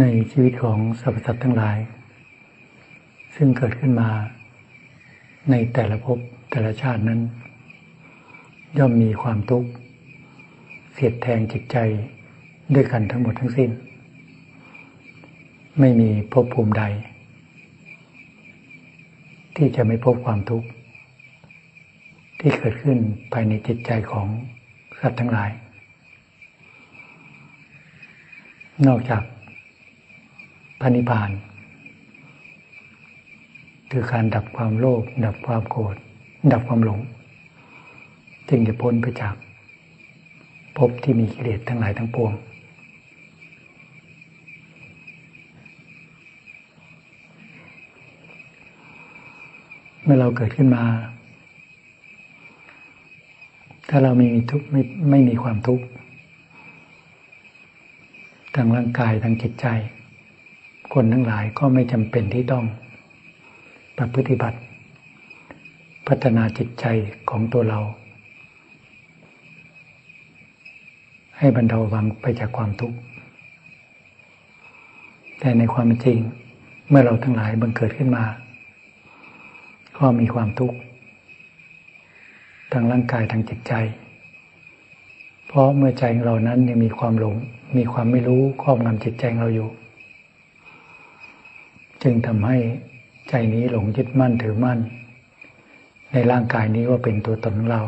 ในชีวิตของสรรพสัตว์ทั้งหลาย ซึ่งเกิดขึ้นมา ในแต่ละภพแต่ละชาตินั้น ย่อมมีความทุกข์เสียดแทงจิตใจด้วยกันทั้งหมดทั้งสิ้น ไม่มีภพภูมิใด ที่จะไม่พบความทุกข์ที่เกิดขึ้นภายในจิตใจของสัตว์ทั้งหลาย นอกจาก พระนิพพาน คือการดับความโลภดับความโกรธดับความหลงจึงจะพ้นไปจากภพที่มีกิเลสทั้งหลายทั้งปวง เมื่อเราเกิดขึ้นมา ถ้าเราม่มีทุกข์ไม่ไม่มีความทุกข์ทางร่างกายทางจิตใจ คนทั้งหลายก็ไม่จำเป็นที่ต้องประพฤติบัติ พัฒนาจิตใจของตัวเรา ให้บรรเทาบางไปจากความทุกข์ แต่ในความจริงเมื่อเราทั้งหลายบังเกิดขึ้นมา ก็มีความทุกข์ทางร่างกายทางจิตใจ เพราะเมื่อใจของเรานั้นยังมีความหลง มีความไม่รู้ครอบงำจิตใจเราอยู่ จึงทำให้ใจนี้หลงยึดมั่นถือมั่น ในร่างกายนี้ว่าเป็นตัวตนของเรา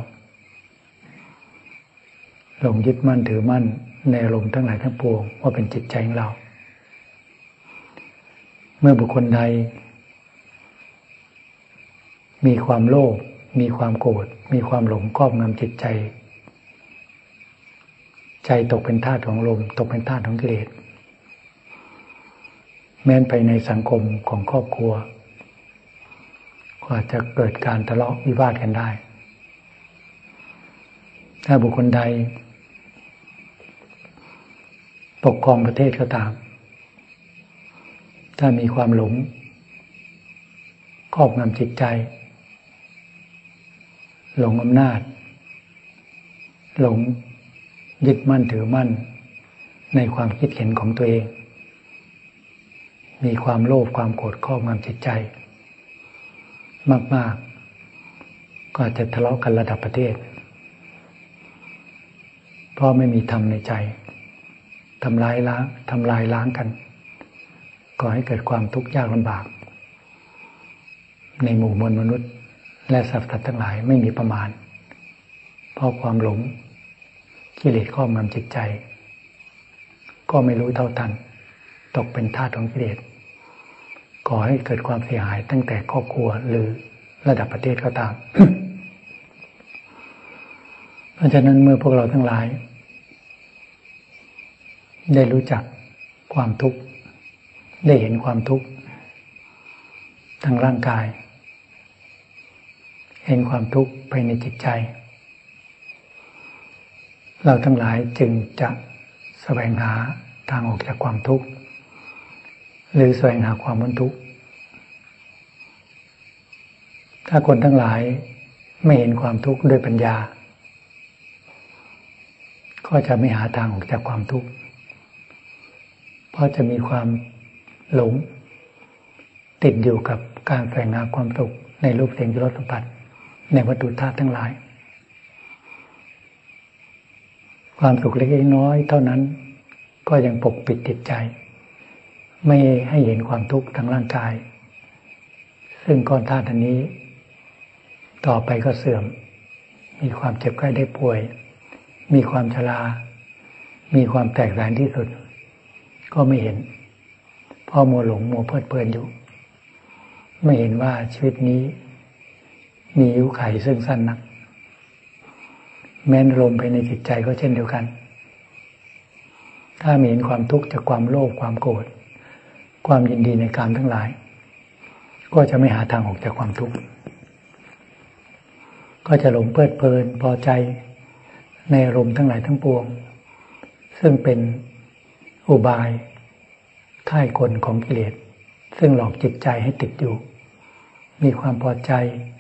หลงยึดมั่นถือมั่น ในอารมณ์ทั้งหลายทั้งปวงว่าเป็นจิตใจของเรา เมื่อบุคคลใด มีความโลภมีความโกรธมีความหลงครอบงำจิตใจ ใจตกเป็นทาสของลมตกเป็นทาสของกิเลส แม้นไปในสังคมของครอบครัวก็อาจจะเกิดการทะเลาะวิวาทกันได้ ถ้าบุคคลใด ปกครองประเทศก็ตาม ถ้ามีความหลงครอบงำจิตใจ หลงอำนาจ หลงยึดมั่นถือมั่นในความคิดเห็นของตัวเอง มีความโลภความโกรธครอบงำจิตใจ มาก ๆ ก็อาจจะทะเลาะกันระดับประเทศ เพราะไม่มีธรรมในใจทำลายล้างทำลายล้างกันก่อให้เกิดความทุกข์ยากลำบาก ในหมู่มวลมนุษย์ และสัตว์ทั้งหลายไม่มีประมาณ เพราะความหลงกิเลสครอบงำจิตใจ ก็ไม่รู้เท่าทัน ตกเป็นทาสของกิเลส ก่อให้เกิดความเสียหายตั้งแต่ครอบครัวหรือระดับประเทศก็ตาม เพราะฉะนั้นเมื่อพวกเราทั้งหลาย ได้รู้จักความทุกข์ ได้เห็นความทุกข์ทางร่างกาย เห็นความทุกข์ภายในจิตใจ เราทั้งหลายจึงจะแสวงหาทางออกจากความทุกข์ หรือแสวงหาความพ้นทุกข์ถ้าคนทั้งหลายไม่เห็นความทุกข์ด้วยปัญญา ก็จะไม่หาทางออกจากความทุกข์ เพราะจะมีความหลง ติดอยู่กับการแสวงหาความสุขในรูปเสียงรสสัมผัสในวัตถุธาตุทั้งหลาย ความสุขเล็กน้อยเท่านั้นก็ยังปกปิดจิตใจ ไม่ให้เห็นความทุกข์ทางร่างกาย ซึ่งก้อนธาตุอันนี้ ต่อไปก็เสื่อม มีความเจ็บไข้ได้ป่วย มีความชรา มีความแตกสานที่สุด ก็ไม่เห็นพราะมัวหลงมัวเพลิดเพลินอยู่ ไม่เห็นว่าชีวิตนี้ มีอายุไขซึ่งสั้นนัก แม้นลมไปในจิตใจก็เช่นเดียวกัน ถ้ามีเห็นความทุกข์จากความโลภความโกรธ ความยินดีในการทั้งหลาย ก็จะไม่หาทางออกจากความทุกข์ก็จะหลงเพลิดเพลินพอใจในอารมณ์ทั้งหลายทั้งปวง ซึ่งเป็นอุบายค่ายกลของกิเลสซึ่งหลอกจิตใจให้ติดอยู่ มีความพอใจ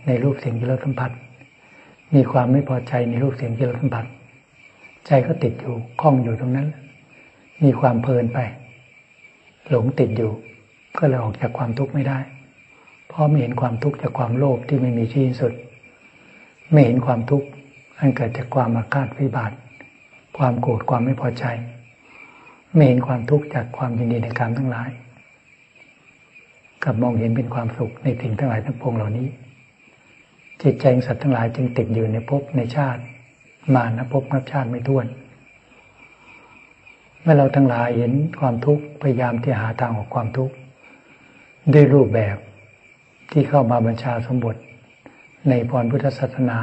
ในรูปเสียงที่เราสัมผัส มีความไม่พอใจในรูปเสียงที่เราสัมผัส ใจก็ติดอยู่คล้องอยู่ตรงนั้น มีความเพลินไป หลงติดอยู่ ก็เลยออกจากความทุกข์ไม่ได้ เพราะไม่เห็นความทุกข์จากความโลภที่ไม่มีที่สุด ไม่เห็นความทุกข์อันเกิดจากความอาฆาตวิบาทความโกรธความไม่พอใจ ไม่เห็นความทุกข์จากความยินดีในการทั้งหลายกับมองเห็นเป็นความสุขในสิ่งทั้งหลายทั้งปวงเหล่านี้ จิตใจสัตว์ทั้งหลายจึงติดอยู่ในภพในชาติ มานะภพนับชาติไม่ท้วน เมื่อเราทั้งหลายเห็นความทุกข์พยายามที่หาทางออกความทุกข์ด้วยรูปแบบที่เข้ามาบัญชาสมบทในพรพุทธศาสนา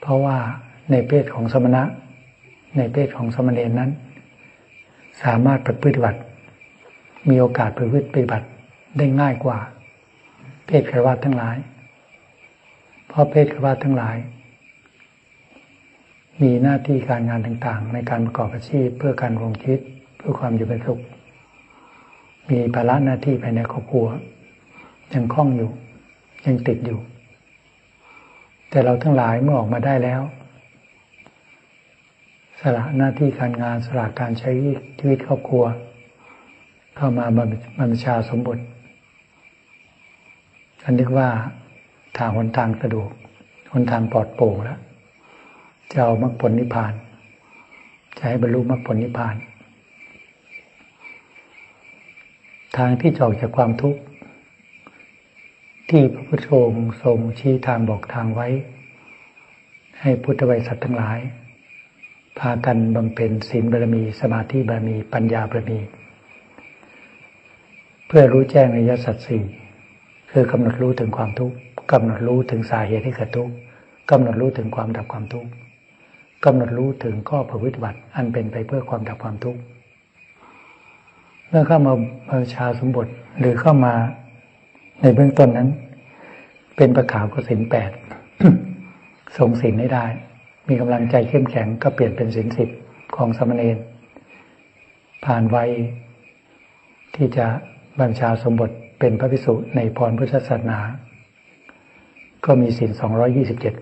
เพราะว่าในเพศของสมณะ ในเพศของสมณเณรนั้น สามารถปฏิบัติ มีโอกาสปฏิบัติได้ง่ายกว่า เพศครวาทั้งหลาย เพราะเพศครวาทั้งหลาย มีหน้าที่การงานต่างๆ ในการประกอบอาชีพ เพื่อการรงชีวิตเพื่อความอยู่เป็นสุข มีภาระหน้าที่ภายในครอบครัว ยังคล่องอยู่ ยังติดอยู่ แต่เราทั้งหลายเมื่อออกมาได้แล้ว สละหน้าที่การงานสละการใช้ชีวิตครอบครัว เข้ามาบรรชาสมบูรณ์อันนึกว่าทางหนทางสะดวกหนทางปลอดโปร่งแล้ว จะเอามรรคผลนิพพาน จะให้บรรลุมรรคผลนิพพาน ทางที่จออกจากความทุกข์ ที่พระพุทธองค์ทรงชี้ทางบอกทางไว้ ให้พุทธวิสัตว์ทั้งหลาย พากันบำเพ็ญศีลบารมี สมาธิบารมี ปัญญาบารมี เพื่อรู้แจ้งในยสัตว์สี่คือกำหนดรู้ถึงความทุกข์กำหนดรู้ถึงสาเหตุที่เกิดทุกข์กำหนดรู้ถึงความดับความทุกข์ กำหนดรู้ถึงข้อประพฤติบัติอันเป็นไปเพื่อความดับความทุกข์เมื่อเข้ามาบูชาสมบทหรือเข้ามาในเบื้องต้นนั้น เป็นประขาวกสินแปดทรงสินให้ได้ มีกำลังใจเข้มแข็งก็เปลี่ยนเป็นสินสิบของสมณเณรผ่านวัยที่จะบัญชาสมบทเป็นพระภิกษุในพรพุทธศาสนา ก็มีศีลสองรอยี่สิบเจ็ด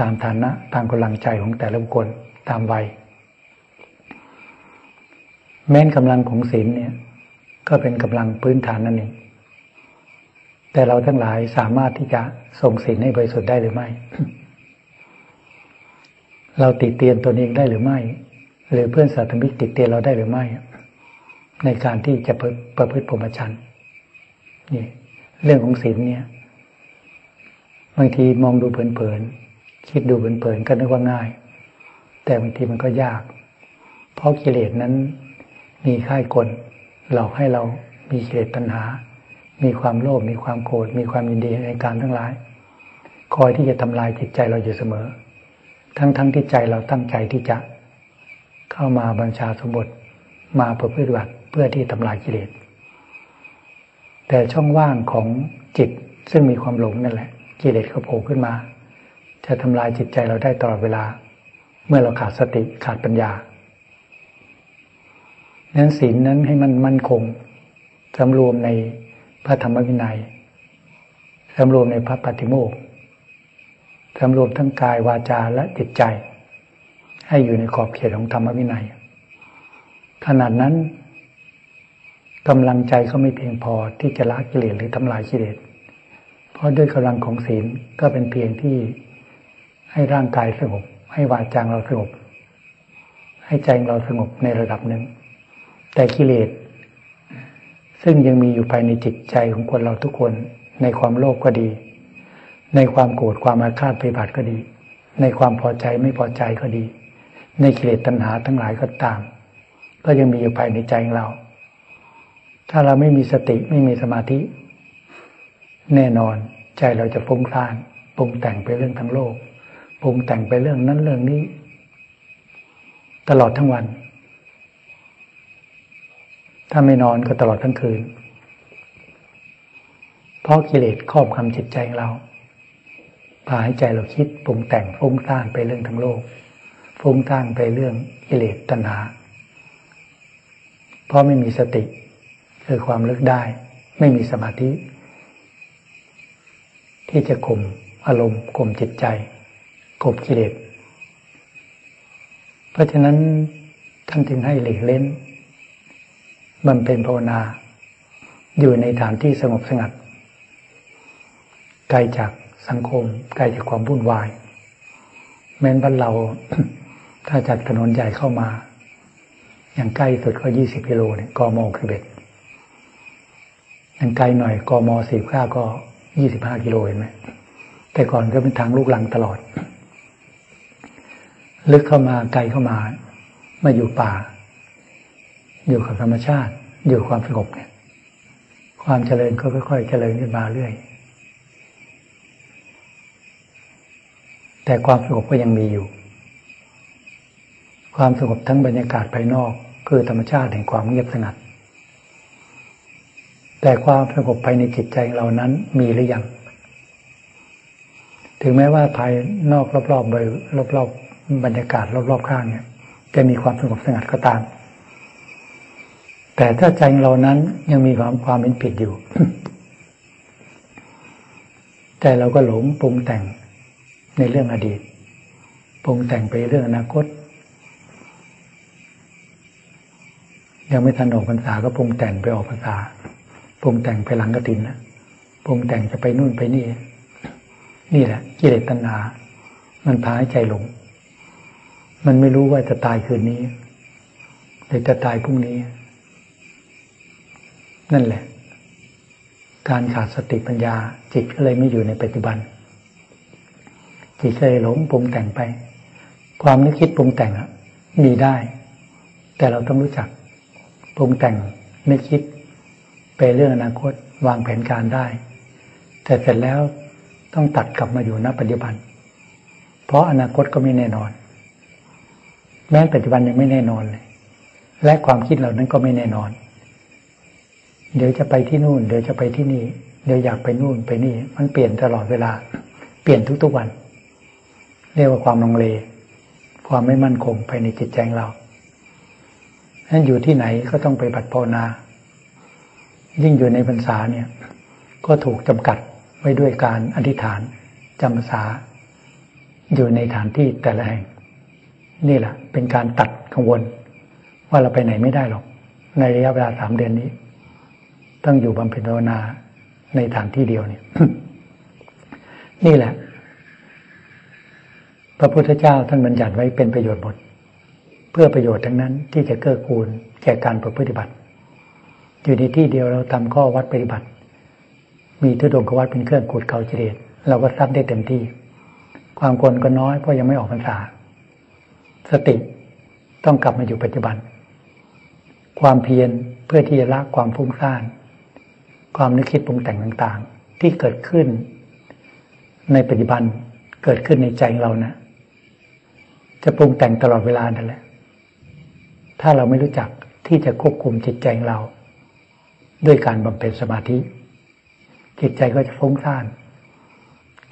ตามฐานะตามกำลังใจของแต่ละบุคคลตามวัยแม้นกำลังของศีลเนี่ย ก็เป็นกำลังพื้นฐานนั่นเองแต่เราทั้งหลายสามารถที่จะส่งศีลให้บริสุทธิ์ได้หรือไม่ เราติดเตียนตัวเองได้หรือไม่ หรือเพื่อนสาธมิกติดเตียนเราได้หรือไม่ ในการที่จะประพฤติพรหมจรรย์นี่เรื่องของศีลเนี่ย บางทีมองดูเผินๆ คิดดูเผินๆก็นึกว่าง่าย แต่บางทีมันก็ยาก เพราะกิเลสนั้นมีค่ายกลหลอกให้เรามีกิเลสตัณหา มีความโลภมีความโกรธมีความยินดีในการทั้งหลาย คอยที่จะทำลายจิตใจเราอยู่เสมอ ทั้งๆทที่ใจเราตั้งใจที่จะ เข้ามาบัญชาสมบทมาเพื่อปฏิบัติเพื่อที่ทำลายกิเลสแต่ช่องว่างของจิตซึ่งมีความหลงนั่นแหละ กิเลสเขาโผล่ขึ้นมา จะทำลายจิตใจเราได้ตลอดเวลา เมื่อเราขาดสติขาดปัญญานั้นศีลนั้นให้มันมั่นคงสำรวมในพระธรรมวินัยสำรวมในพระปฏิโมกข์สำรวมทั้งกายวาจาและจิตใจ ให้อยู่ในขอบเขตของธรรมวินัย ขนาดนั้นกำลังใจก็ไม่เพียงพอที่จะละกิเลสหรือทำลายกิเลส เพราะด้วยกำลังของศีลก็เป็นเพียงที่ ให้ร่างกายสงบ ให้วาจางเราสงบ ให้ใจเราสงบในระดับหนึ่ง แต่กิเลสซึ่งยังมีอยู่ภายในจิตใจของคนเราทุกคนในความโลภก็ดี ในความโกรธความอาฆาตพยาบาทก็ดี ในความพอใจไม่พอใจก็ดี ในกิเลสตัณหาทั้งหลายก็ตาม ก็ยังมีอยู่ภายในใจของเรา ถ้าเราไม่มีสติไม่มีสมาธิ แน่นอนใจเราจะฟุ้งซ่านปรุงแต่งไปเรื่องทั้งโลก ปรุงแต่งไปเรื่องนั้นเรื่องนี้ ตลอดทั้งวัน ถ้าไม่นอนก็ตลอดทั้งคืน เพราะกิเลสครอบคำจิตใจของเราพาให้ใจเราคิดปรุงแต่งฟุ้งซ่านไปเรื่องทั้งโลกฟุ้งซ่านไปเรื่องกิเลสตัณหา เพราะไม่มีสติ คือความลึกได้ ไม่มีสมาธิ ที่จะข่มอารมณ์ข่มจิตใจ ข่มกิเลสเพราะฉะนั้นท่านจึงให้หลีกเล่นบำเพ็ญภาวนา อยู่ในฐานที่สงบสงัด ไกลจากสังคม ไกลจากความวุ่นวาย แม้นบ้านเราถ้าจากถนนใหญ่เข้ามา อย่างใกล้สุดก็ยี่สิบกิโลเนี่ยกมคือเบ็ดอย่างไกลหน่อยกมสี่ข้าก็ยี่สิบห้ากิโลเห็นไหมแต่ก่อนก็เป็นทางลูกลังตลอด ลึกเข้ามาไกลเข้ามา มาอยู่ป่า อยู่กับธรรมชาติ อยู่ความสงบเนี่ย ความเจริญก็ค่อยๆเจริญขึ้นมาเรื่อย แต่ความสงบก็ยังมีอยู่ ความสงบทั้งบรรยากาศภายนอก คือธรรมชาติแห่งความเงียบสงัด แต่ความสงบภายในจิตใจเรานั้นมีหรือยังถึงแม้ว่าภายนอกรอบๆบริรอบๆ บรรยากาศรอบๆข้างเนี่ยจะมีความสงบสงัดก็ตาม แต่ถ้าใจเรานั้นยังมีความความเป็นผิดอยู่ ใจเราก็หลงปรุงแต่งในเรื่องอดีตปรุงแต่งไปเรื่องอนาคต ยังไม่ทันออกพรรษาก็ปรุงแต่งไปออกพรรษาปรุงแต่งไปหลังกตินนะปรุงแต่งจะไปนู่นไปนี่ นี่แหละกิเลสตัณหา มันพาให้ใจหลง มันไม่รู้ว่าจะตายคืนนี้หรือจะตายพรุ่งนี้ นั่นแหละ การขาดสติปัญญา จิตก็เลยไม่อยู่ในปัจจุบัน จิตเลยหลงปรุงแต่งไป ความนึกคิดปรุงแต่งอะมีได้ แต่เราต้องรู้จักปรุงแต่งไม่คิดไปเรื่องอนาคตวางแผนการได้ แต่เสร็จแล้วต้องตัดกลับมาอยู่ณปัจจุบัน เพราะอนาคตก็ไม่แน่นอน แม้ปัจจุบันยังไม่แน่นอนเลย และความคิดเหล่านั้นก็ไม่แน่นอน เดี๋ยวจะไปที่นู่น เดี๋ยวจะไปที่นี่ เดี๋ยวอยากไปนู่นไปนี่ มันเปลี่ยนตลอดเวลา เปลี่ยนทุกๆวัน เรียกว่าความลงเล ความไม่มั่นคงภายในจิตใจเรานั้นอยู่ที่ไหนก็ต้องไปบัตรภาวนา ยิ่งอยู่ในพรรษาเนี่ย ก็ถูกจำกัดไว้ด้วยการอธิษฐานจำพรรษา อยู่ในฐานที่แต่ละแห่ง นี่แหละเป็นการตัดกังวล ว่าเราไปไหนไม่ได้หรอก ในระยะเวลาสามเดือนนี้ ต้องอยู่บำเพ็ญภาวนาในฐานที่เดียวเนี่ยนี่แหละ พระพุทธเจ้าท่านบัญญัติไว้เป็นประโยชน์หมด เพื่อประโยชน์ทั้งนั้นที่จะเกื้อกูลแก่การประพฤติบัติ อยู่ในที่เดียวเราทำข้อวัดปฏิบัติ มีทุดงควัดเป็นเครื่องขูดเกาจิเลสเราก็ซัดได้เต็มที่ ความกลก็น้อยเพราะยังไม่ออกพรรษา สติต้องกลับมาอยู่ปัจจุบัน ความเพียรเพื่อที่จะละความฟุ้งซ่าน ความนึกคิดปรุงแต่งต่างๆ ที่เกิดขึ้น ในปัจจุบันเกิดขึ้นในใจเรานะจะปรุงแต่งตลอดเวลานั่นแหละ ถ้าเราไม่รู้จักที่จะควบคุมจิตใจเรา ด้วยการบำเพ็ญสมาธิ จิตใจก็จะฟุ้งซ่าน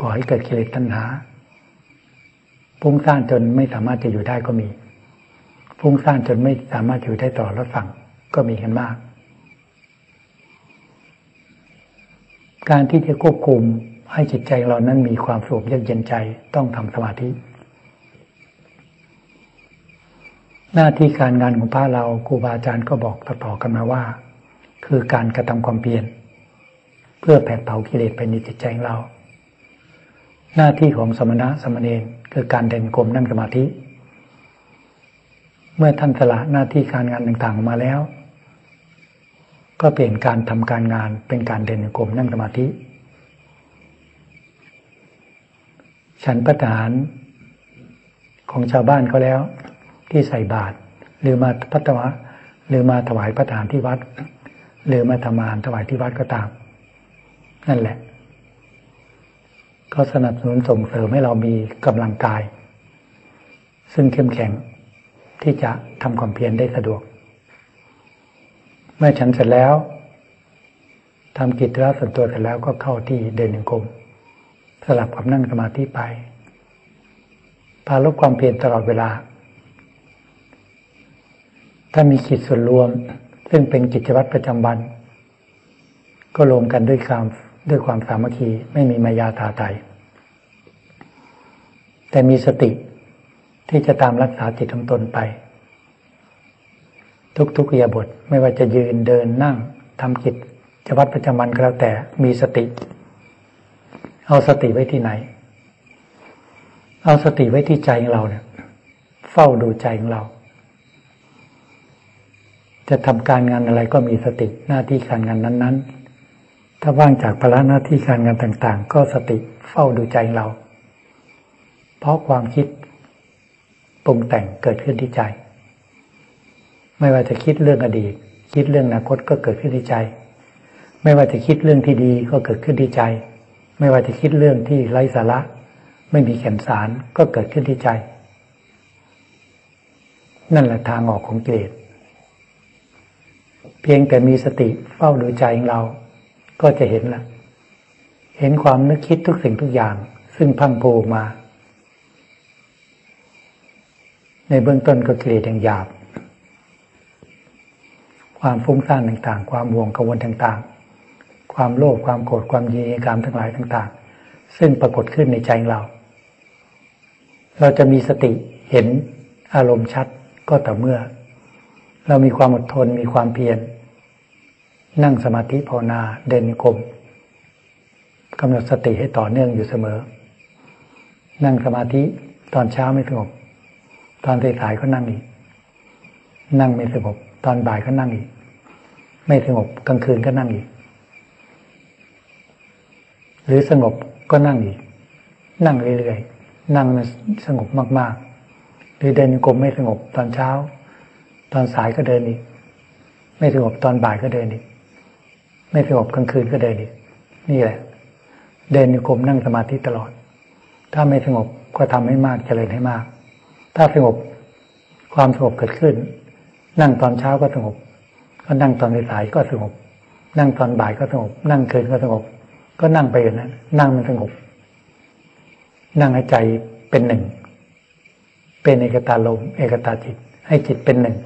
ก่อให้เกิดกิเลสตัณหา ฟุ้งซ่านจนไม่สามารถจะอยู่ได้ก็มี ฟุ้งซ่านจนไม่สามารถอยู่ได้ตลอรอดฝั่งก็มีกันมาก การที่จะควบคุมให้จิตใจเรานั้นมีความสงบเยือกเย็นใจต้องทำสมาธิ หน้าที่การงานของพระเราครูบาอาจารย์ก็บอกต่อๆกันมาว่า คือการกระทำความเพียรเพื่อแผดเผากิเลสไปในจิตใจของเรา หน้าที่ของสมณะสมณเณรคือการเด่นกลมนั่งสมาธิ เมื่อท่านสละหน้าที่การงานต่างๆมาแล้ว ก็เปลี่ยนการทำการงานเป็นการเด่นกลมนั่งสมาธิ ฉันประทานของชาวบ้านเขาแล้ว ที่ใส่บาตรหรือมาพัฒวะหรือมาถวายประทานที่วัด หรือมาทำงานถวายที่วัดก็ตาม นั่นแหละ ก็สนับสนุนส่งเสริมให้เรามีกำลังกาย ซึ่งเข้มแข็งที่จะทำความเพียรได้สะดวก เมื่อฉันเสร็จแล้วทำกิจธุระส่วนตัวเสร็จแล้วก็เข้าที่เดินหนึ่งกลมสลับกับนั่งสมาธิไป พาลบความเพียรตลอดเวลา ถ้ามีกิจส่วนรวม ซึ่งเป็นกิจวัตรประจำวัน ก็รวมกันด้วยความ ด้วยความสามัคคีไม่มีมายาทาไตแต่มีสติที่จะตามรักษาจิตของตนไป ทุกๆเอียบทไม่ว่าจะยืนเดินนั่งทำกิจจะวัดประจำวันก็แล้วแต่มีสติ เอาสติไว้ที่ไหน เอาสติไว้ที่ใจของเราเนี่ยเฝ้าดูใจของเรา จะทำการงานอะไรก็มีสติหน้าที่การงานนั้น ๆ ถ้าว่างจากภาระหน้าที่การงานต่างๆ ก็สติเฝ้าดูใจเรา เพราะความคิดปรุงแต่งเกิดขึ้นที่ใจ ไม่ว่าจะคิดเรื่องอดีต คิดเรื่องอนาคตก็เกิดขึ้นที่ใจ ไม่ว่าจะคิดเรื่องที่ดีก็เกิดขึ้นที่ใจ ไม่ว่าจะคิดเรื่องที่ไร้สาระ ไม่มีแก่นสารก็เกิดขึ้นที่ใจ นั่นแหละทางออกของกิเลสเพียงแต่มีสติเฝ้าดูใจของเรา ก็จะเห็นละเห็นความนึกคิดทุกสิ่งทุกอย่าง ซึ่งพังโผมา ในเบื้องต้นก็กิเลสอย่างหยาบ ความฟุ้งซ่านต่างๆ ความห่วงกังวลต่างๆ ความโลภความโกรธความยีกรรมทั้งหลายต่างๆ ซึ่งปรากฏขึ้นในใจเรา เราจะมีสติเห็นอารมณ์ชัดก็แต่เมื่อ เรามีความอดทนมีความเพียร นั่งสมาธิภาวนาเดินกรมกำหนดสติให้ต่อเนื่องอยู่เสมอ นั่งสมาธิตอนเช้าไม่สงบ ตอนสายๆก็นั่งอีก นั่งไม่สงบ ตอนบ่ายก็นั่งอีก ไม่สงบกลางคืนก็นั่งอีก หรือสงบก็นั่งอีก นั่งเรื่อยๆนั่งสงบมากๆ หรือเดินกรมไม่สงบตอนเช้า ตอนสายก็เดินอีก ไม่สงบตอนบ่ายก็เดินอีก ไม่สงบกลางคืนก็เดินอีกนี่แหละ เดินโยกมนั่งสมาธิตลอด ถ้าไม่สงบก็ทำให้มากเจริญให้มาก ถ้าสงบความสงบเกิดขึ้น นั่งตอนเช้าก็สงบ ก็นั่งตอนสายก็สงบ นั่งตอนบ่ายก็สงบ นั่งคืนก็สงบ ก็นั่งไปอย่างนั้นนั่งมันสงบ นั่งให้ใจเป็นหนึ่ง เป็นเอกตาลมเอกตาจิต ให้จิตเป็นหนึ่ง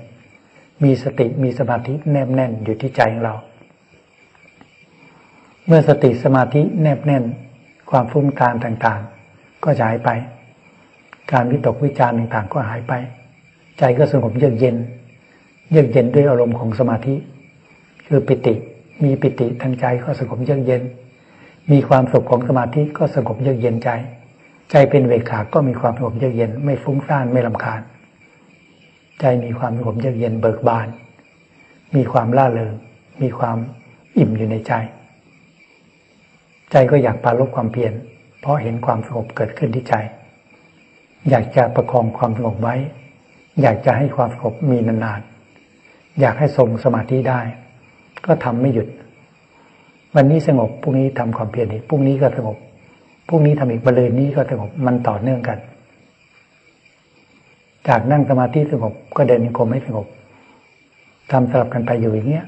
มีสติมีสมาธิแนบแน่นอยู่ที่ใจของเรา เมื่อสติสมาธิแนบแน่น ความฟุ้งซ่านต่างๆ ก็จะหายไป การวิตกวิจารณ์ต่างๆ ก็หายไป ใจก็สงบเยือกเย็น เยือกเย็นด้วยอารมณ์ของสมาธิ คือปิติ มีปิติทางใจก็สงบเยือกเย็น มีความสุขของสมาธิก็สงบเยือกเย็นใจ ใจเป็นเวขาก็มีความสงบเยือกเย็น ไม่ฟุ้งซ่านไม่ลำคาญ ใจมีความสงบเยือกเย็นเบิกบาน มีความล่าเริง มีความอิ่มอยู่ในใจ ใจก็อยากปาลบความเพียรเพราะเห็นความสงบเกิดขึ้นที่ใจ อยากจะประคองความสงบไว้ อยากจะให้ความสงบมีนานๆอยากให้ทรงสมาธิได้ ก็ทำไม่หยุด วันนี้สงบพรุ่งนี้ทำความเพียรอีกพรุ่งนี้ก็สงบพรุ่งนี้ทำอีกบริเวณนี้ก็สงบมันต่อเนื่องกัน จากนั่งสมาธิสงบก็เดินโยมให้สงบทำสลับกันไปอยู่อย่างเงี้ย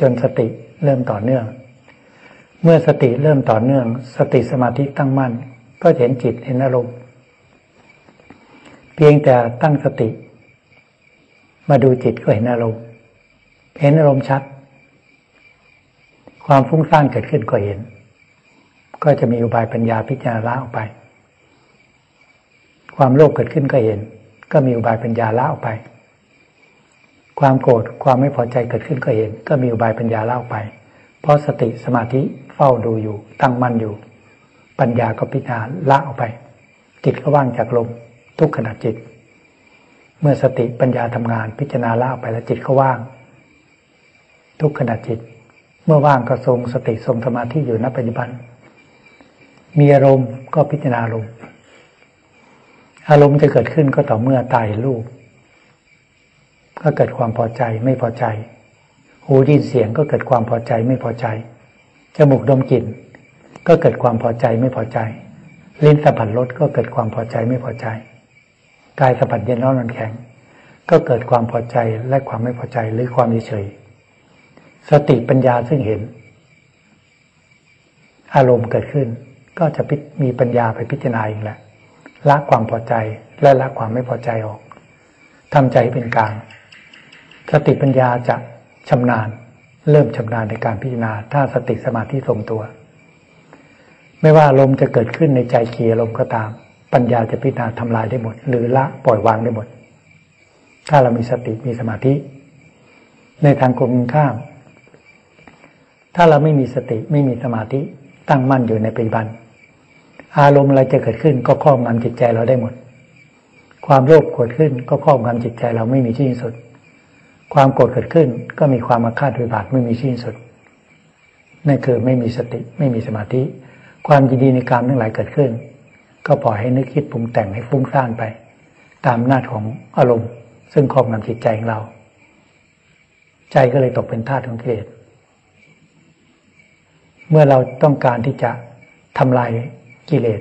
จนสติเริ่มต่อเนื่อง เมื่อสติเริ่มต่อเนื่อง สติสมาธิตั้งมั่น ก็เห็นจิตเห็นอารมณ์เพียงแต่ตั้งสติ มาดูจิตก็เห็นอารมณ์เห็นอารมณ์ชัด ความฟุ้งซ่านเกิดขึ้นก็เห็น ก็จะมีอุบายปัญญาพิจารณาละออกไป ความโลภเกิดขึ้นก็เห็น ก็มีอุบายปัญญาละออกไป ความโกรธความไม่พอใจเกิดขึ้นก็เห็น ก็มีอุบายปัญญาละออกไป เพราะสติสมาธิ เฝ้าดูอยู่ ตั้งมั่นอยู่ ปัญญาก็พิจารณาละออกไป จิตก็ว่างจากลมทุกขณะจิต เมื่อสติปัญญาทำงานพิจารณาละออกไปแล้วจิตก็ว่าง ทุกขณะจิต เมื่อว่างก็ทรงสติทรงสมาธิอยู่ณปัจจุบัน มีอารมณ์ก็พิจารณาลมอารมณ์จะเกิดขึ้นก็ต่อเมื่อตายรูปก็เกิดความพอใจไม่พอใจ หูยินเสียงก็เกิดความพอใจไม่พอใจ จมูกดมกลิ่นก็เกิดความพอใจไม่พอใจ ลิ้นสัมผัสรสก็เกิดความพอใจไม่พอใจกายสัมผัสเย็นร้อนนอนแข็ง ก็เกิดความพอใจและความไม่พอใจหรือความเฉยสติปัญญาซึ่งเห็น อารมณ์เกิดขึ้น ก็จะมีปัญญาไปพิจารณาเองแหละละความพอใจและละความไม่พอใจออกทำใจเป็นกลางสติปัญญาจะชำนาญ เริ่มชำนาญในการพิจารณา ถ้าสติสมาธิทรงตัว ไม่ว่าลมจะเกิดขึ้นในใจเคียลมก็ตาม ปัญญาจะพิจารณาทำลายได้หมด หรือละปล่อยวางได้หมด ถ้าเรามีสติมีสมาธิ ในทางกลมข้าม ถ้าเราไม่มีสติไม่มีสมาธิตั้งมั่นอยู่ในปัจจุบัน อารมณ์อะไรจะเกิดขึ้นก็ครอบงำจิตใจเราได้หมด ความโลภเกิดขึ้นก็ครอบงำจิตใจเราไม่มีที่สุด ความโกรธเกิดขึ้นก็มีความมาคาดวิบากไม่มีที่สุดนั่นคือไม่มีสติไม่มีสมาธิ ความยินดีในการทั้งหลายเกิดขึ้น ก็ปล่อยให้นึกคิดปรุงแต่งให้ฟุ้งซ่านไป ตามหน้าของอารมณ์ ซึ่งครอบงำจิตใจของเรา ใจก็เลยตกเป็นทาสของกิเลสเมื่อเราต้องการที่จะทำลายกิเลส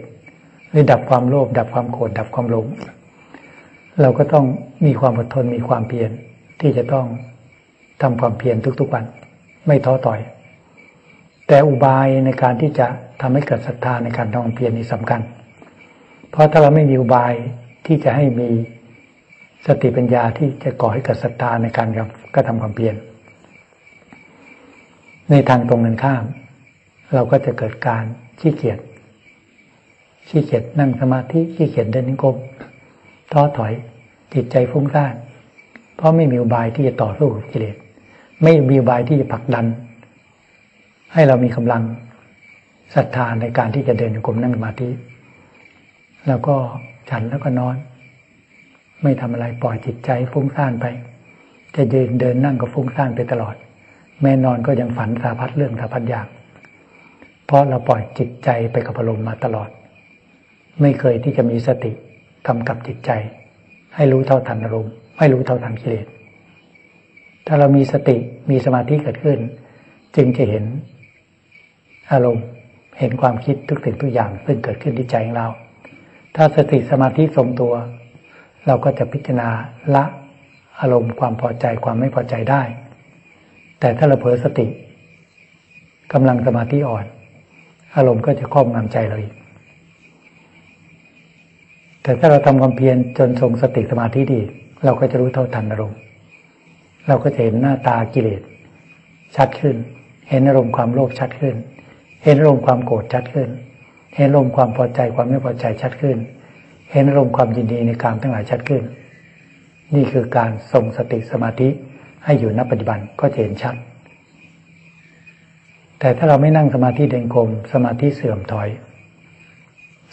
หรือดับความโลภดับความโกรธดับความหลงเราก็ต้องมีความอดทนมีความเพียร ที่จะต้องทำความเพียรทุกๆวัน ไม่ท้อต่อย แต่อุบายในการที่จะทำให้เกิดศรัทธาในการทำความเพียรนี่สำคัญ เพราะถ้าเราไม่มีอุบายที่จะให้มีสติปัญญาที่จะก่อให้เกิดศรัทธาในการกระทำความเพียรในทางตรงกันข้าม เราก็จะเกิดการขี้เกียจขี้เกียจนั่งสมาธิขี้เกียจเดินนิกรมท้อถอยจิตใจฟุ้งซ่าน เพราะไม่มีอุบายที่จะต่อสู้กับกิเลส ไม่มีอุบายที่จะผลักดัน ให้เรามีกำลังศรัทธาในการที่จะเดินนิกรมนั่งสมาธิแล้วก็ฉันแล้วก็นอน ไม่ทำอะไรปล่อยจิตใจฟุ้งซ่านไป จะยืนเดินนั่งก็ฟุ้งซ่านไปตลอด แม่นอนก็ยังฝันสาพัดเรื่องสาพัดอย่าง เพราะเราปล่อยจิตใจไปกับอารมณ์มาตลอด ไม่เคยที่จะมีสติกำกับจิตใจ ให้รู้เท่าทันอารมณ์ ให้รู้เท่าทันกิเลสถ้าเรามีสติมีสมาธิเกิดขึ้น จึงจะเห็นอารมณ์เห็นความคิดทุกสิ่งทุกอย่าง ซึ่งเกิดขึ้นที่ใจของเรา ถ้าสติสมาธิทรงตัว เราก็จะพิจารณาละอารมณ์ความพอใจความไม่พอใจได้ แต่ถ้าเราเผลอสติกำลังสมาธิอ่อน อารมณ์ก็จะครอบงำใจเราอีกแต่ถ้าเราทำความเพียรจนทรงสติสมาธิดี เราก็จะรู้เท่าทันอารมณ์ เราก็จะเห็นหน้าตากิเลสชัดขึ้น เห็นอารมณ์ความโลภชัดขึ้น เห็นอารมณ์ความโกรธชัดขึ้น เห็นอารมณ์ความพอใจความไม่พอใจชัดขึ้น เห็นอารมณ์ความยินดีในการทั้งหลายชัดขึ้น นี่คือการทรงสติสมาธิให้อยู่ณปัจจุบันก็จะเห็นชัด แต่ถ้าเราไม่นั่งสมาธิเดินกรมสมาธิเสื่อมถอย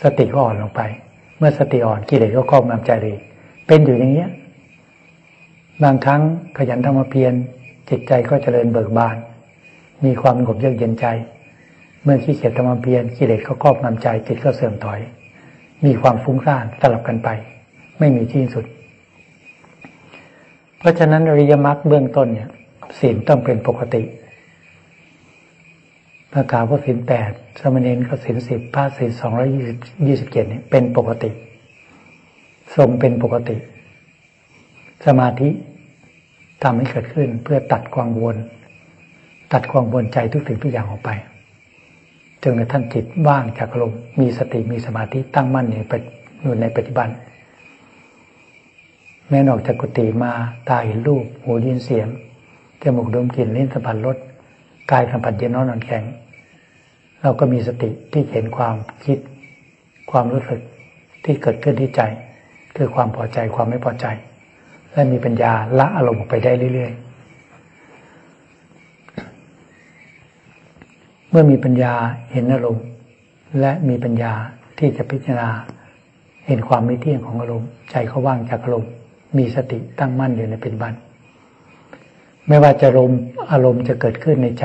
สติก็อ่อนลงไป เมื่อสติอ่อนกิเลสก็ครอบงำใจเลย เป็นอยู่อย่างเนี้ย บางครั้งขยันทำมาเพียรจิตใจก็เจริญเบิกบาน มีความสงบเยือกเย็นใจ เมื่อขี้เกียจทำมาเพียรกิเลสก็ครอบงำใจจิตก็เสื่อมถอย มีความฟุ้งซ่านสลับกันไป ไม่มีที่สุด เพราะฉะนั้นอริยมรรคเบื้องต้นเนี่ยศีลต้องเป็นปกติพระกาว่าศีลแปดสมณีนก็ศีลสิบพระศีลสองร้อยี่สิบเจ็ดเนี่ยเป็นปกติ ทรงเป็นปกติ สมาธิ ทำให้เกิดขึ้นเพื่อตัดความวน ตัดความวนใจทุกสิ่งทุกอย่างออกไปจนกระทั่งจิตว่างจากอารมณ์มีสติมีสมาธิตั้งมั่นอยู่ในปัจจุบัน แม้นอกจากกุฏิมาตาเห็นรูปหูยินเสียงจมูกดมกลิ่นลิ้นสัมผัสรสกายสัมผัสเย็นน้อนนอนแข็ง เราก็มีสติที่เห็นความคิด ความรู้สึกที่เกิดขึ้นที่ใจ คือความพอใจความไม่พอใจ และมีปัญญาละอารมณ์ออกไปได้เรื่อย ๆ เมื่อมีปัญญาเห็นอารมณ์ และมีปัญญาที่จะพิจารณาเห็นความไม่เที่ยงของอารมณ์ ใจเขาว่างจากอารมณ์ มีสติตั้งมั่นอยู่ในปัจจุบัน ไม่ว่าจะลมอารมณ์จะเกิดขึ้นในใจ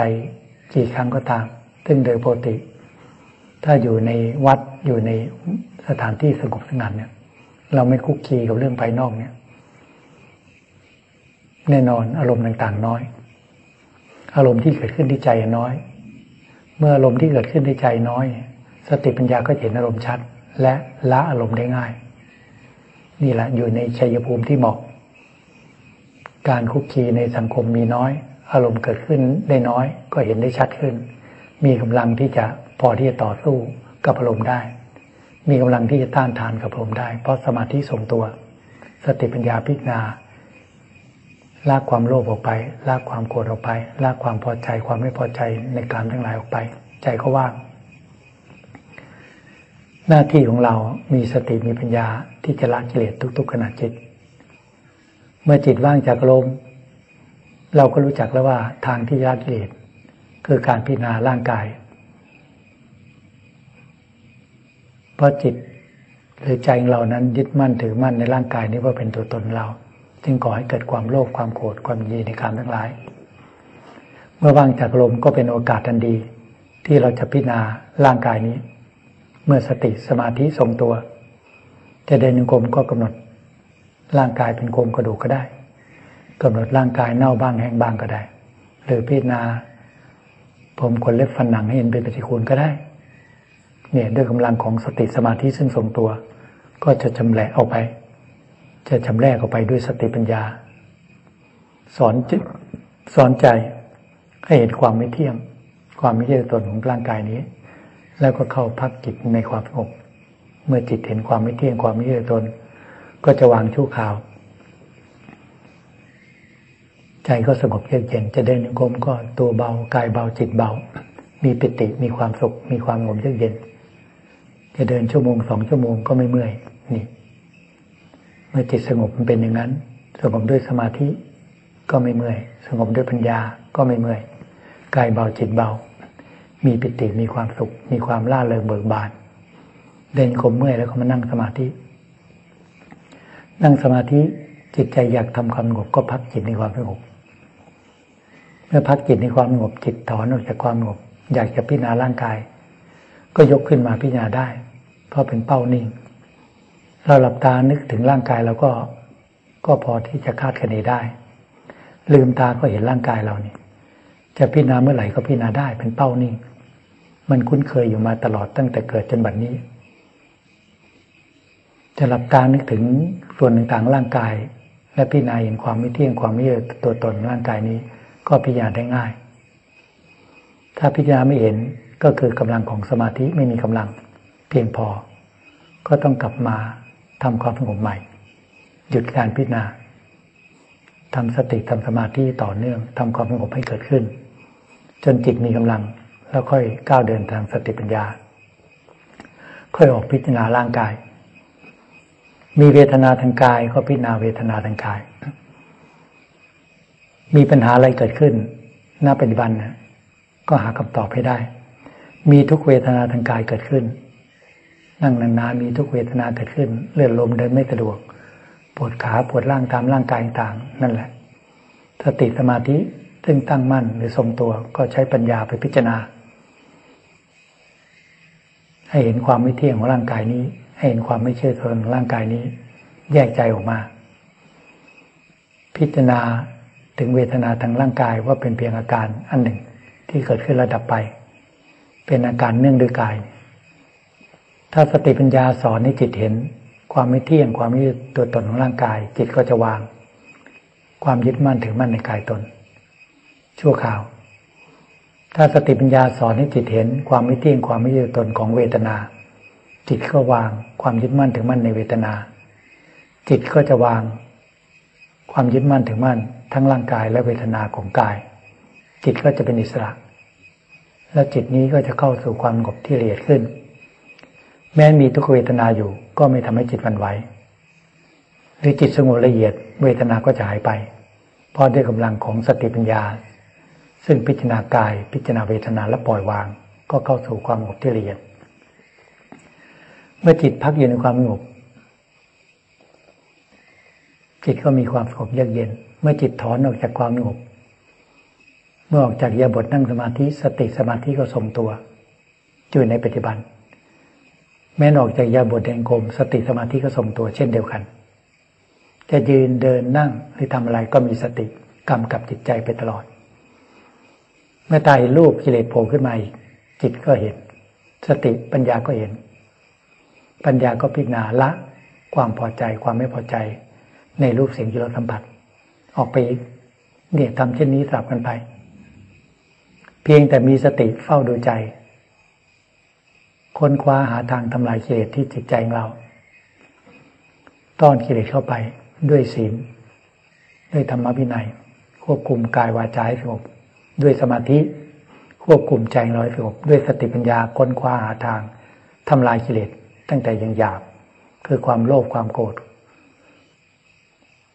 กี่ครั้งก็ตาม ซึ่งโดยปกติ ถ้าอยู่ในวัดอยู่ในสถานที่สงบสงัดเนี่ย เราไม่คุกคีกับเรื่องภายนอกเนี่ย แน่นอนอารมณ์ต่างๆน้อย อารมณ์ที่เกิดขึ้นที่ใจน้อย เมื่ออารมณ์ที่เกิดขึ้นที่ใจน้อย สติปัญญาก็เห็นอารมณ์ชัด และละอารมณ์ได้ง่าย นี่แหละอยู่ในชัยภูมิที่เหมาะ การคุกคีในสังคมมีน้อย อารมณ์เกิดขึ้นได้น้อย ก็เห็นได้ชัดขึ้น มีกำลังที่จะพอที่จะต่อสู้กับอารมณ์ได้ มีกำลังที่จะต้านทานกับอารมณ์ได้ เพราะสมาธิทรงตัว สติปัญญาพิจารณา ลากความโลภออกไป ลากความโกรธออกไป ลากความพอใจความไม่พอใจในการทั้งหลายออกไป ใจก็ว่าง หน้าที่ของเรามีสติมีปัญญาที่จะละกิเลสทุก ๆ ขณะจิต เมื่อจิตว่างจากลมเราก็รู้จักแล้วว่าทางที่ยากกิเลสคือการพิจารณาร่างกาย เพราะจิตหรือใจเรานั้นยึดมั่นถือมั่นในร่างกายนี้ว่าเป็นตัวตนเรา จึงก่อให้เกิดความโลภความโกรธความยีในการทั้งหลาย เมื่อว่างจากลมก็เป็นโอกาสทันดี ที่เราจะพิจารณาร่างกายนี้ เมื่อสติสมาธิทรงตัว จะเดินกลมก็กำหนด ร่างกายเป็นโครงกระดูกก็ได้กำหนดร่างกายเน่าบ้างแห้งบ้างก็ได้ หรือพิจารณาผมขนเล็บฟันหนังให้เห็นเป็นปฏิคูลก็ได้ เนี่ยด้วยกำลังของสติสมาธิซึ่งทรงตัว ก็จะชำแหละออกไป จะชำแรกออกไปด้วยสติปัญญา สอนจิตสอนใจให้เห็นความไม่เที่ยง ความไม่ใช่ตนของร่างกายนี้ แล้วก็เข้าพักจิตในความสงบเมื่อจิตเห็นความไม่เที่ยงความไม่ใช่ตนก็จะวางชั่วคราว ใจก็สงบเยือกเย็นจะเดินกรมก็ตัวเบากายเบาจิตเบา มีปิติมีความสุข มีความสงบเยือกเย็น จะเดินชั่วโมงสองชั่วโมงก็ไม่เมื่อยนี่ เมื่อจิตสงบมันเป็นอย่างนั้น สงบด้วยสมาธิก็ไม่เมื่อย สงบด้วยปัญญาก็ไม่เมื่อยกายเบาจิตเบา มีปิติมีความสุข มีความล่าเริงเบิกบาน เดินกรมเมื่อยแล้วก็มานั่งสมาธิ นั่งสมาธิจิตใจอยากทำความสงบก็พักจิตในความสงบเมื่อพักจิตในความสงบจิตถอนออกจากความสงบอยากจะพิจารณาร่างกาย ก็ยกขึ้นมาพิจารณาได้ เพราะเป็นเป้านิ่ง เราหลับตานึกถึงร่างกายเราก็ก็พอที่จะคาดคะเนได้ ลืมตาก็เห็นร่างกายเราเนี่ยจะพิจารณาเมื่อไหร่ก็พิจารณาได้เป็นเป้านิ่ง มันคุ้นเคยอยู่มาตลอดตั้งแต่เกิดจนบัดนนี้ จะหลับตานึกถึงส่วนต่างๆร่างกาย และพิจารณาเห็นความไม่เที่ยงความไม่เยือตัวตนร่างกายนี้ ก็พิจารณาได้ง่าย ถ้าพิจารณาไม่เห็นก็คือกำลังของสมาธิไม่มีกำลัง เพียงพอ ก็ต้องกลับมา ทำความสงบใหม่ หยุดการพิจารณาทำสติทำสมาธิต่อเนื่องทำความสงบให้เกิดขึ้น จนจิตมีกำลังแล้วค่อยก้าวเดินทางสติปัญญา ค่อยออกพิจารณาร่างกาย มีเวทนาทางกายก็พิจารณาเวทนาทางกาย มีปัญหาอะไรเกิดขึ้นณปัจจุบันนะก็หาคำตอบให้ได้ มีทุกเวทนาทางกายเกิดขึ้น นั่งนานๆมีทุกเวทนาเกิดขึ้น เลื่อนลมเดินไม่สะดวก ปวดขาปวดร่างตามร่างกายต่างนั่นแหละสติสมาธิซึ่งตั้งมั่นหรือทรงตัวก็ใช้ปัญญาไปพิจารณา ให้เห็นความไม่เที่ยงของร่างกายนี้ ให้เห็นความไม่เชื่อถือของร่างกายนี้ แยกใจออกมา พิจารณาถึงเวทนาทางร่างกายว่าเป็นเพียงอาการอันหนึ่งที่เกิดขึ้นระดับไป เป็นอาการเนื่องด้วยกาย ถ้าสติปัญญาสอนให้จิตเห็น ความไม่เที่ยงความไม่ตัวตนของร่างกาย จิตก็จะวาง ความยึดมั่นถือมั่นในกายตน ชั่วข่าว ถ้าสติปัญญาสอนให้จิตเห็น ความไม่เที่ยงความไม่ยึดตนของเวทนา จิตก็วาง ความยึดมั่นถือมั่นในเวทนา จิตก็จะวาง ความยึดมั่นถือมั่น ทั้งร่างกายและเวทนาของกาย จิตก็จะเป็นอิสระ และจิตนี้ก็จะเข้าสู่ความสงบที่ละเอียดขึ้น แม้มีทุกเวทนาอยู่ ก็ไม่ทำให้จิตวันไหวหรือจิตสงบละเอียด เวทนาก็จะหายไป เพราะด้วยกำลังของสติปัญญา ซึ่งพิจารณากายพิจารณาเวทนาและปล่อยวาง ก็เข้าสู่ความสงบที่ละเอียด เมื่อจิตพักอยู่ในความสงบจิตก็มีความสงบเยือกเย็น เมื่อจิตถอนออกจากความสงบเมื่อออกจากยาบทนั่งสมาธิสติสมาธิก็ทรงตัวอยู่ในปัจจุบัน แม้ออกจากยาบทแดงกลมสติสมาธิก็ทรงตัวเช่นเดียวกัน จะยืนเดินนั่งหรือทำอะไรก็มีสติกำกับจิตใจไปตลอด เมื่อตายรูปกิเลสโผล่ขึ้นมาอีกจิตก็เห็น สติปัญญาก็เห็น ปัญญาก็พิจารณาละ ความพอใจความไม่พอใจ ในรูปเสียงที่เราสัมผัส ออกไปเนี่ยทำเช่นนี้สลับกันไป เพียงแต่มีสติเฝ้าดูใจ ค้นคว้าหาทางทำลายกิเลสที่จิตใจของเรา ต้อนกิเลสเข้าไปด้วยศีล ด้วยธรรมวินัย ควบคุมกายวาจาให้สงบด้วยสมาธิ ควบคุมใจเราให้สงบด้วยสติปัญญาค้นคว้าหาทางทำลายกิเลสตั้งแต่ยังหยาบ คือความโลภความโกรธ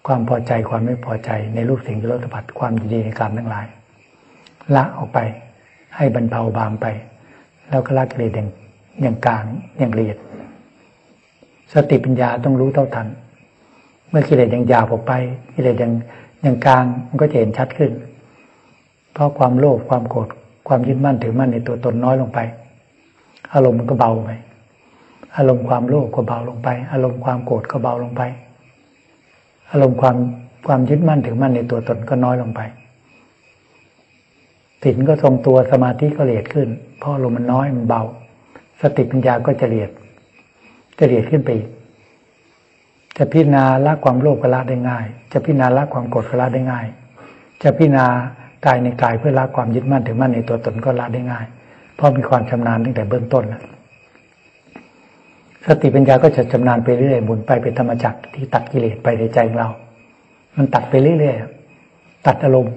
ความพอใจความไม่พอใจในรูปเสิ่งที่รสสัมผัสความยินดีในการทั้งหลาย ละออกไปให้บรรเทาบางไป แล้วก็ละกิเลสอย่าง อย่างกลางอย่างละเอียด สติปัญญาต้องรู้เท่าทัน เมื่อกิเลสยังยาวออกไป กิเลสยังยังกลางมันก็จะเห็นชัดขึ้น เพราะความโลภความโกรธความยึดมั่นถือมั่นในตัวตนน้อยลงไป อารมณ์มันก็เบาไปอารมณ์ความโลภก็เบาลงไป อารมณ์ความโกรธก็เบาลงไป อารมณ์ความความยึดมั่นถือมั่นในตัวตนก็น้อยลงไปศีลก็ทรงตัวสมาธิก็ละเอียดขึ้น เพราะอารมณ์มันน้อยมันเบา สติปัญญาก็จะเลียดจะเลียดขึ้นไปอีกจะพิจารณาละความโลภก็ละได้ง่าย จะพิจารณาละความโกรธก็ละได้ง่าย จะพิจารณากายในกายเพื่อละความยึดมั่นถือมั่นในตัวตนก็ละได้ง่าย เพราะมีความชำนาญตั้งแต่เบื้องต้นแล้วสติปัญญาก็จะชำนาญไปเรื่อยหมุนไปเป็นธรรมจักรที่ตัดกิเลสไปในใจของเรา มันตัดไปเรื่อยๆตัดอารมณ์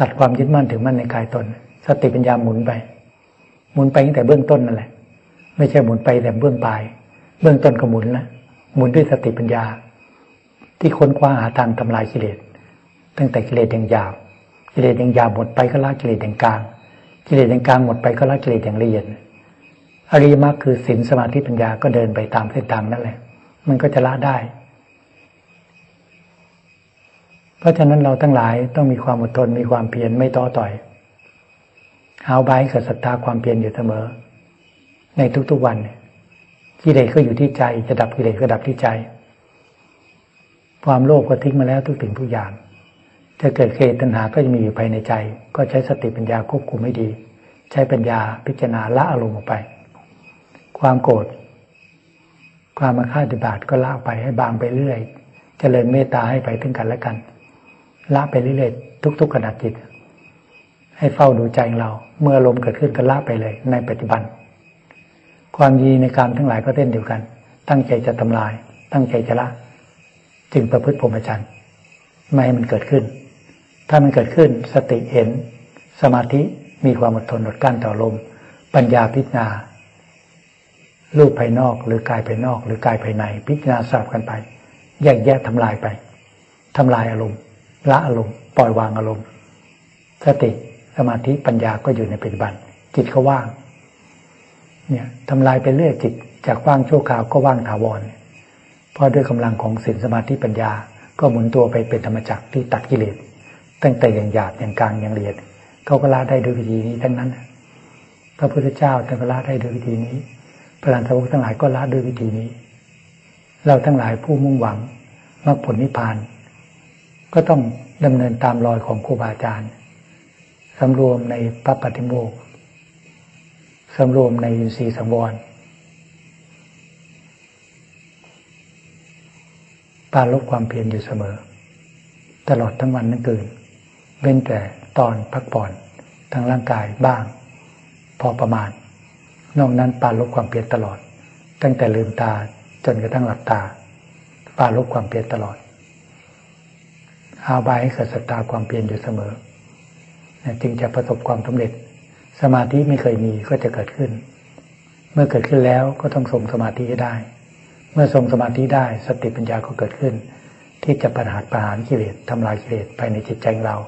ตัดความยึดมั่นถือมั่นในกายตน สติปัญญาหมุนไป หมุนไปตั้งแต่เบื้องต้นนั่นแหละ ไม่ใช่หมุนไปแต่เบื้องปลาย เบื้องต้นก็หมุนแล้วหมุนด้วยสติปัญญา ที่ค้นคว้าหาทางทำลายกิเลสตั้งแต่กิเลสอย่างหยาบกิเลสอย่างหยาบหมดไปก็ละกิเลสอย่างกลาง กิเลสอย่างกลางหมดไปก็ละกิเลสอย่างละเอียดอริยมรรคคือศีลสมาธิปัญญาก็เดินไปตามเส้นทางนั่นแหละ มันก็จะละได้ เพราะฉะนั้นเราทั้งหลายต้องมีความอดทนมีความเพียรไม่ต้อต่อย เอาใบกับศรัทธาความเพียรอยู่เสมอ ในทุกๆวันกิเลสก็อยู่ที่ใจ จะดับกิเลสก็ดับที่ใจ ความโลภก็ทิ้งมาแล้วทุกสิ่งทุกอย่าง จะเกิดเกตัณหาก็จะมีอยู่ภายในใจ ก็ใช้สติปัญญาควบคุมไม่ดี ใช้ปัญญาพิจารณาละอารมณ์ออกไป ความโกรธความมาฆ่าดิบาทก็ละไปให้บางไปเรื่อยจเจริญเมตตาให้ไปถึงกันและกัน ละไปเรื่อยๆทุก ๆขณะจิต ให้เฝ้าดูใจเรา เมื่อลมเกิดขึ้นก็ละไปเลย ในปัจจุบัน ความดีในการทั้งหลายก็เต้นเดียวกัน ตั้งใจจะทำลาย ตั้งใจจะละ จึงประพฤติพรหมจรรย์ไม่ให้มันเกิดขึ้น ถ้ามันเกิดขึ้นสติเห็น สมาธิมีความอดทนอดกั้นต่อลม ปัญญาพิจารณารูปภายนอกหรือกายภายนอก หรือกายภายใน พิจารณาสลับกันไป แยกแยะทำลายไปทำลายอารมณ์ละอารมณ์ปล่อยวางอารมณ์สติ สมาธิปัญญาก็อยู่ในปัจจุบัน จิตก็ว่าง เนี่ยทำลายไปเรื่อยจิต จากว่างชั่วคราวก็ว่างถาวรเพราะด้วยกำลังของศีลสมาธิปัญญา ก็หมุนตัวไปเป็นธรรมจักรที่ตัดกิเลสตั้งแต่อย่างหยาบอย่างกลางอย่างละเอียดเขาก็ละได้ด้วยวิธีนี้ทั้งนั้นพระพุทธเจ้าท่านก็ละได้ด้วยวิธีนี้ พระหลานสาวกทั้งหลายก็ละด้วยวิธีนี้ เราทั้งหลายผู้มุ่งหวังมรรคผลนิพพาน ก็ต้องดำเนินตามรอยของครูบาอาจารย์ สำรวมในพระปฏิโมกสำรวมในอินทรีย์สังวรปาลบความเพียรอยู่เสมอ ตลอดทั้งวันทั้งคืน เว้นแต่ตอนพักผ่อนทางร่างกายบ้าง พอประมาณ นอกนั้นปาลบความเพียรตลอด ตั้งแต่ลืมตาจนกระทั่งหลับตา ปาลบความเพียรตลอด อาบายให้เกิดศรัทธาความเพียรอยู่เสมอ จึงจะประสบความสำเร็จ สมาธิไม่เคยมีก็จะเกิดขึ้น เมื่อเกิดขึ้นแล้วก็ต้องทรงสมาธิให้ได้ เมื่อทรงสมาธิได้สติปัญญาก็เกิดขึ้น ที่จะปัญหารประหารกิเลสทำลายกิเลสภายในจิตใจของเรา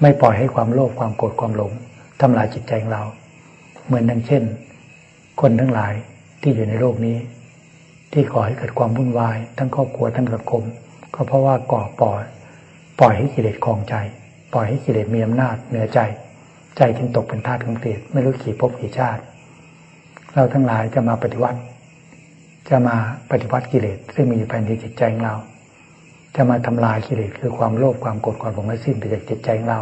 ไม่ปล่อยให้ความโลภความโกรธความหลงทำลายจิตใจของเรา เหมือนดังเช่น คนทั้งหลายที่อยู่ในโลกนี้ ที่ก่อให้เกิดความวุ่นวาย ทั้งครอบครัวทั้งสังคม ก็เพราะว่าก่อปล่อยปล่อยให้กิเลสคลองใจ ปล่อยให้กิเลสมีอำนาจเหนือใจ ใจจึงตกเป็นทาสของกิเลสไม่รู้กี่ภพกี่ชาติ เราทั้งหลายจะมาปฏิวัติ จะมาปฏิวัติกิเลสซึ่งมีอยู่ภายในจิตใจของเรา จะมาทำลายกิเลสคือความโลภความโกรธความหลงให้สิ้นไปจากจิตใจของเรา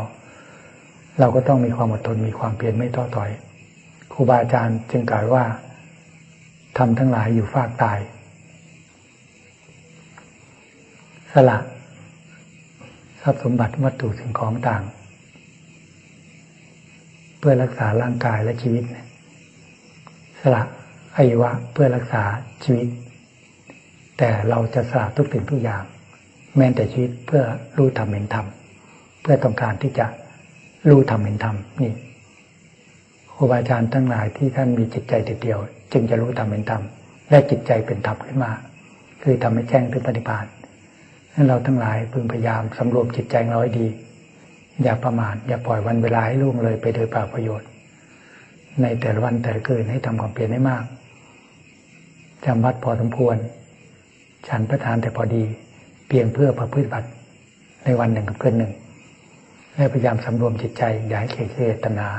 เราก็ต้องมีความอดทนมีความเพียรไม่ท้อถอยครูบาอาจารย์จึงกล่าวว่าทำทั้งหลายอยู่ฟากตาย สละ ทรัพย์สมบัติวัตถุสิ่งของต่าง เพื่อรักษาร่างกายและชีวิต สละอายวะเพื่อรักษาชีวิต แต่เราจะสละทุกสิ่งทุกอย่าง แม้แต่ชีวิตเพื่อรู้ธรรมเห็นธรรมเพื่อต้องการที่จะรู้ธรรมเห็นธรรมนี่ครูบาอาจารย์ทั้งหลายที่ท่านมีจิตใจเดียว จึงจะรู้ธรรมเป็นธรรมและจิตใจเป็นธรรมขึ้นมา คือทำให้แจ้งถึงปฏิบัติ ให้เราทั้งหลายพึงพยายามสำรวมจิตใจเราให้ดี อย่าประมาทอย่าปล่อยวันเวลาให้ล่วงเลยไปโดยเปล่าประโยชน์ ในแต่ละวันแต่ละคืนให้ทำความเปลี่ยนให้มากจำวัดพอสมควร ฉันประทานแต่พอดี เพียงเพื่อประพฤติบัติในวันหนึ่งกับคืนหนึ่งและพยายามสำรวมจิตใจ อย่าให้เกิดกิเลสตัณหา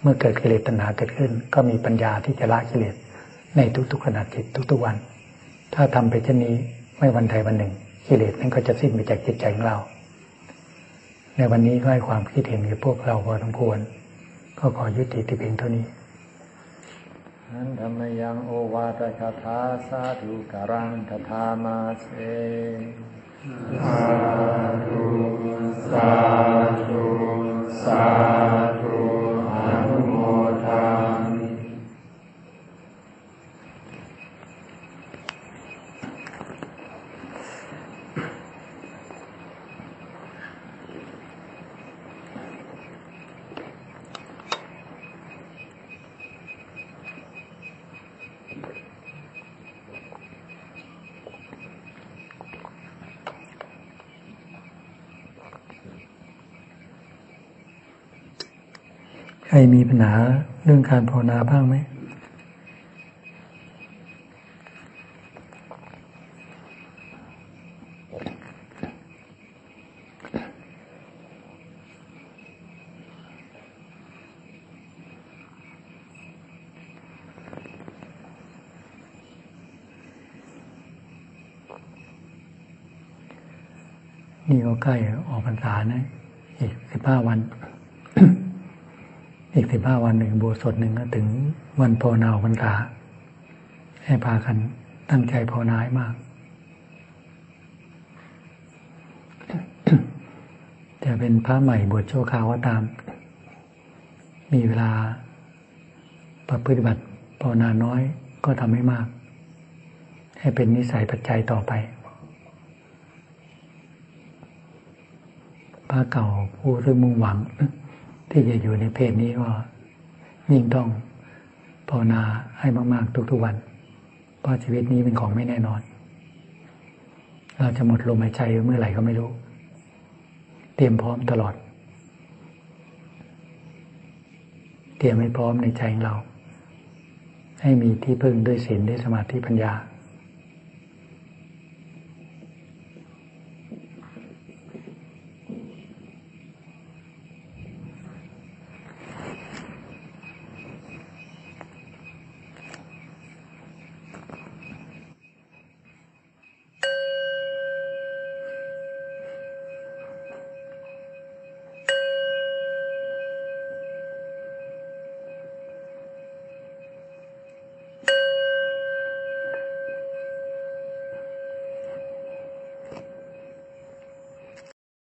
เมื่อเกิดกิเลสตัณหาเกิดขึ้น ก็มีปัญญาที่จะละกิเลสในทุกๆขณะจิตทุกๆวัน ถ้าทำไปเช่นนี้ไม่วันใดวันหนึ่ง กิเลสนั้นก็จะสิ้นไปจากจิตใจของเรา ในวันนี้ก็ให้ความคิดเห็นกับพวกเราพอสมควร ก็ขอยุติที่เพียงเท่านี้นันธรรมยังโอวาทคาถาสาธุการังทธามาเสสาธุสาธุสาธุอนุโมทามิ ใคร มีปัญหาเรื่องการภาวนาบ้างไหมนี่ก็ใกล้ออกพรรษานะ อีกสิบห้าวัน บห้าวันหนึ่งโบสถหนึ่งก็ถึงวันภาวนาพรรษาให้พากันตั้งใจภาวนาให้มาก จะเป็นพระใหม่บวชชั่วคราวก็ตาม มีเวลาประพฤติบัติภาวนาน้อยก็ทำให้มาก ให้เป็นนิสัยปัจจัยต่อไปพระเก่าผู้ซึ่งมุ่งหวัง ที่จะอยู่ในเพศนี้ก็ยิ่งต้องภาวนาให้มาก ๆ ทุกๆวัน เพราะชีวิตนี้เป็นของไม่แน่นอน เราจะหมดลมหายใจเมื่อไหร่ก็ไม่รู้ เตรียมพร้อมตลอด เตรียมให้พร้อมในใจของเรา ให้มีที่พึ่งด้วยศีลด้วยสมาธิปัญญา